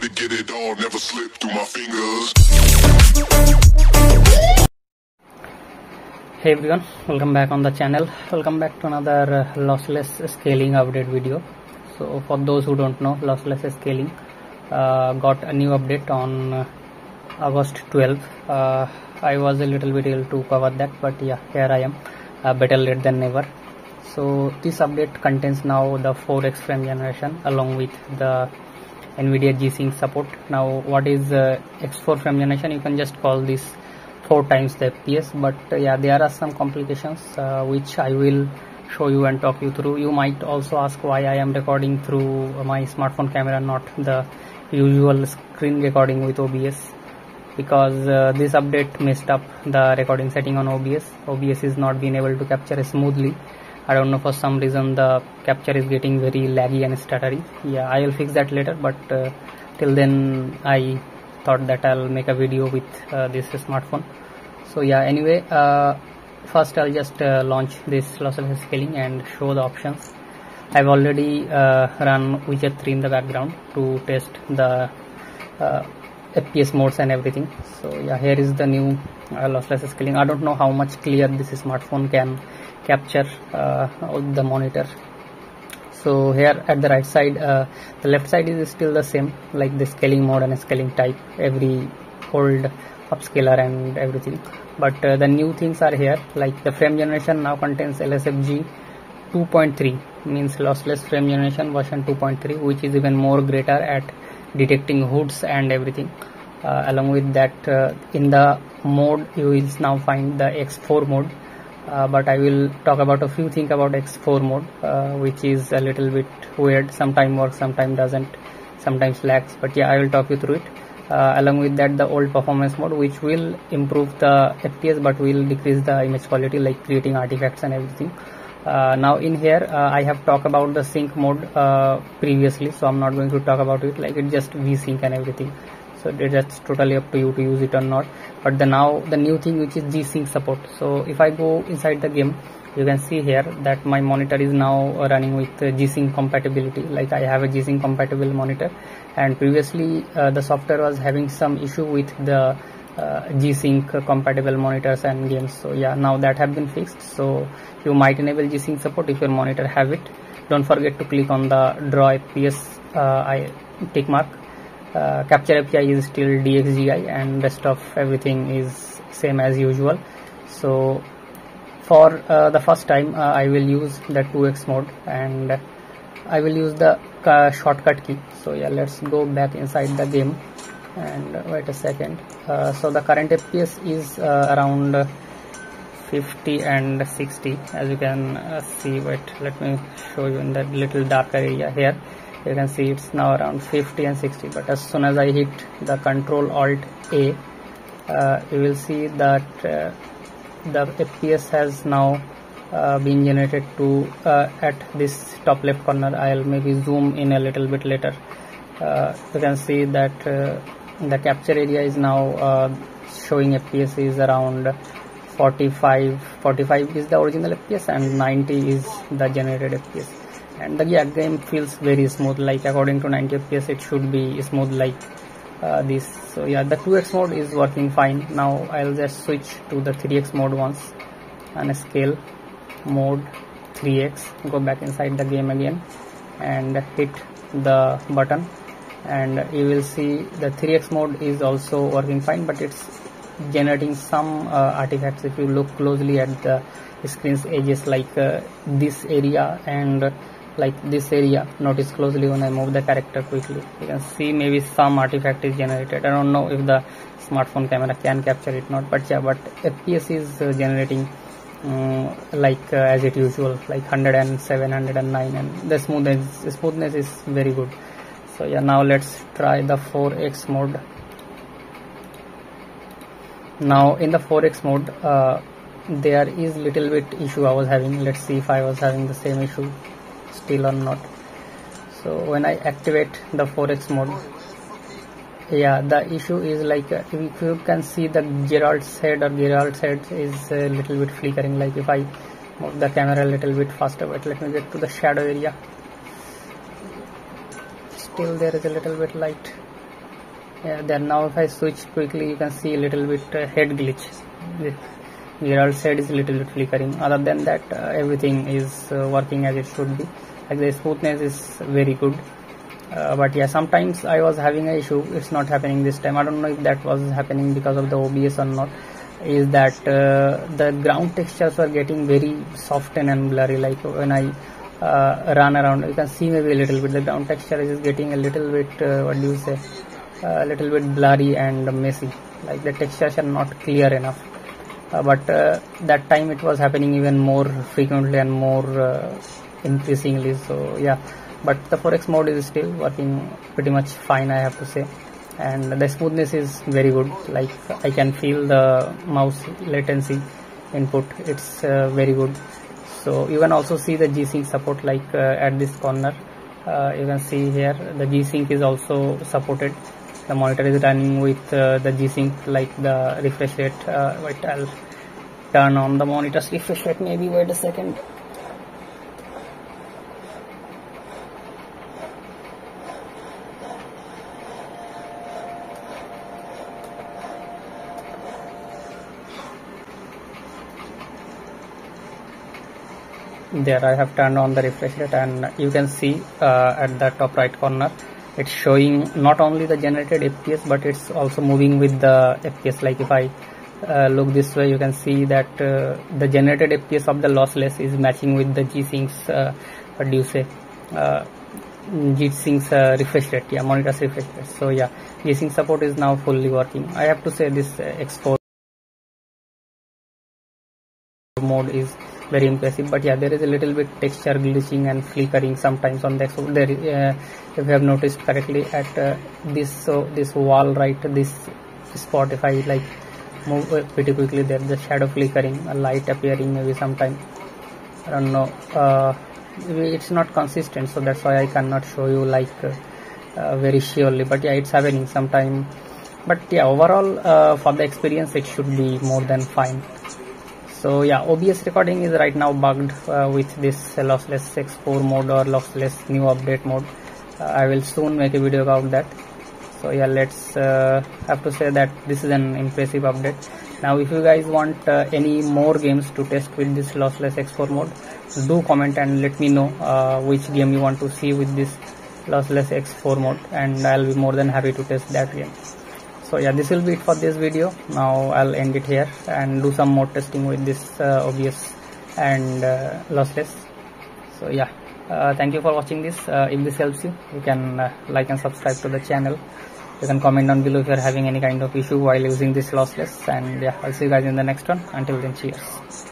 to get it never slip through my fingers. hey everyone welcome back on the channel. Welcome back to another uh, lossless scaling update video. So for those who don't know lossless scaling uh, got a new update on uh, august 12th uh, i was a little bit ill to cover that but yeah here i am uh, better late than never. So this update contains now the 4x frame generation along with the nvidia g-sync support. Now what is uh, x4 frame generation? You can just call this four times the fps but uh, yeah there are some complications uh, which i will show you and talk you through. You might also ask why i am recording through my smartphone camera not the usual screen recording with obs because uh, this update messed up the recording setting on obs obs is not being able to capture smoothly i don't know for some reason the capture is getting very laggy and stuttery. Yeah i will fix that later but uh, till then i thought that I'll make a video with uh, this smartphone. So yeah anyway uh, first I'll just uh, launch this lossless scaling and show the options. I've already uh, run Witcher 3 in the background to test the uh, FPS modes and everything. So yeah here is the new uh, lossless scaling I don't know how much clear this smartphone can capture the monitor. So here at the right side uh, the left side is still the same like the scaling mode and scaling type every old upscaler and everything. But uh, the new things are here like the frame generation now contains lsfg 2.3 means lossless frame generation version 2.3 which is even more greater at detecting HUDs and everything. Uh, along with that uh, in the mode you will now find the x4 mode. Uh, but I will talk about a few things about X4 mode uh, which is a little bit weird. Sometime works sometime doesn't. Sometimes lags but yeah I will talk you through it. Uh, along with that the old performance mode which will improve the FPS but will decrease the image quality like creating artifacts and everything uh, now in here uh, I have talked about the sync mode uh, previously so I'm not going to talk about it like it just v-sync and everything. So that's totally up to you to use it or not. But the now the new thing which is g-sync support. So if i go inside the game you can see here that my monitor is now running with g-sync compatibility. Like i have a g-sync compatible monitor. And previously uh, the software was having some issue with the uh, g-sync compatible monitors and games. So yeah now that have been fixed. So you might enable g-sync support if your monitor have it. Don't forget to click on the draw fps uh, I tick mark. Uh, capture API is still DXGI and rest of everything is same as usual. So for uh, the first time uh, I will use the 2x mode and I will use the uh, shortcut key. So yeah let's go back inside the game and wait a second. Uh, so the current FPS is uh, around 50 and 60 as you can see wait let me show you in that little darker area here. You can see it's now around 50 and 60 but as soon as I hit the control alt A uh, you will see that uh, the FPS has now uh, been generated to uh, at this top left corner. I'll maybe zoom in a little bit later. Uh, you can see that uh, the capture area is now showing FPS is around 45 45 is the original FPS and 90 is the generated FPS and the yeah, game feels very smooth like according to 90 fps it should be smooth like uh, this. So yeah the 2x mode is working fine. Now i'll just switch to the 3x mode once and scale mode 3x go back inside the game again and hit the button. And you will see the 3x mode is also working fine but it's generating some uh, artifacts. If you look closely at the screen's edges like uh, this area and like this area notice closely when I move the character quickly. You can see maybe some artifact is generated. I don't know if the smartphone camera can capture it not but yeah but FPS is uh, generating um, like uh, as it usual like 107 109 and the smoothness smoothness is very good. So yeah now let's try the 4x mode. Now in the 4x mode uh, there is little bit issue I was having. Let's see if I was having the same issue still or not. So when I activate the 4x mode yeah the issue is like uh, if you can see the Geralt's head or Geralt's head is a little bit flickering like if I move the camera a little bit faster but let me get to the shadow area. Still there is a little bit light. Yeah, then now if I switch quickly you can see a little bit uh, head glitch the Geralt's head is a little bit flickering. Other than that uh, everything is uh, working as it should be. Like the smoothness is very good. Uh, but yeah sometimes I was having an issue. It's not happening this time. I don't know if that was happening because of the OBS or not. Is that uh, the ground textures were getting very soft and blurry. Like when I uh, run around you can see maybe a little bit. The ground texture is getting a little bit uh, what do you say? A little bit blurry and messy. Like the textures are not clear enough but uh, that time it was happening even more frequently and more uh, increasingly so yeah. But the 4x mode is still working pretty much fine i have to say. And the smoothness is very good. Like i can feel the mouse latency input. It's uh, very good. So you can also see the g-sync support like uh, at this corner. Uh, you can see here the g-sync is also supported the monitor is running with uh, the g-sync like the refresh rate uh, wait i'll turn on the monitor's refresh rate maybe wait a second. There I have turned on the refresh rate and you can see uh, at the top right corner it's showing not only the generated FPS but it's also moving with the FPS like if I uh, look this way you can see that uh, the generated FPS of the lossless is matching with the G-Sync's uh, what uh, G-Sync's uh, refresh rate. Yeah monitor's refresh rate. So yeah G-Sync support is now fully working. I have to say this X4 mode is very impressive but yeah there is a little bit texture glitching and flickering sometimes on the so there uh, if you have noticed correctly at uh, this so this wall right this spot if i like move uh, pretty quickly there the shadow flickering a light appearing maybe sometime. I don't know uh, it's not consistent so that's why i cannot show you like uh, uh, very surely. But yeah it's happening sometime. But yeah overall for the experience it should be more than fine so yeah obs recording is right now bugged uh, with this lossless x4 mode or lossless new update mode. Uh, i will soon make a video about that. So yeah let's uh, have to say that this is an impressive update. Now if you guys want uh, any more games to test with this lossless x4 mode do comment and let me know uh, which game you want to see with this lossless x4 mode and i'll be more than happy to test that game so yeah this will be it for this video. Now i'll end it here and do some more testing with this uh, obs and uh, lossless. So yeah uh, thank you for watching this. Uh, if this helps you you can uh, like and subscribe to the channel. You can comment down below if you're having any kind of issue while using this lossless. And yeah i'll see you guys in the next one. Until then cheers